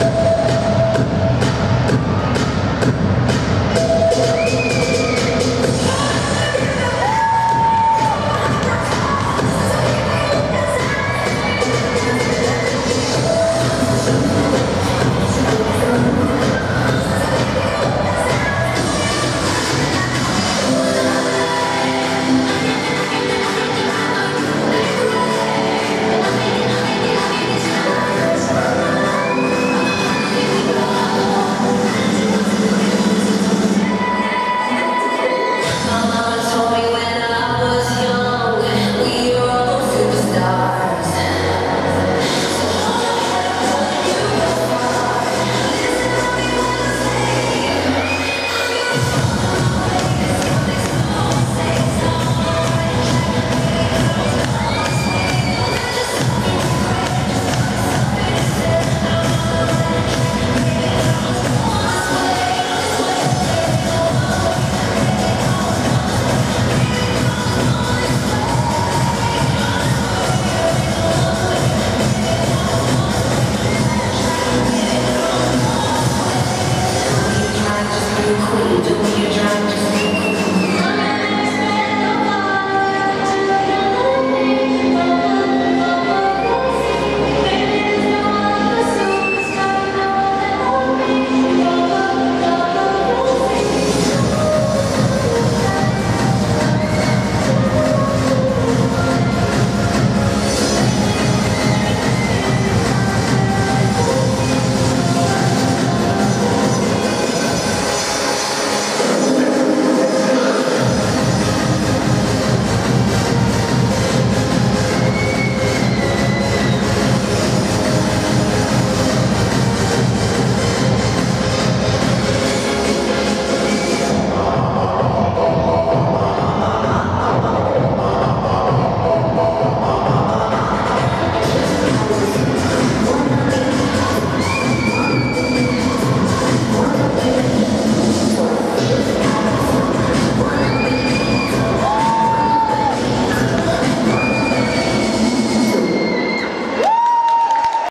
you.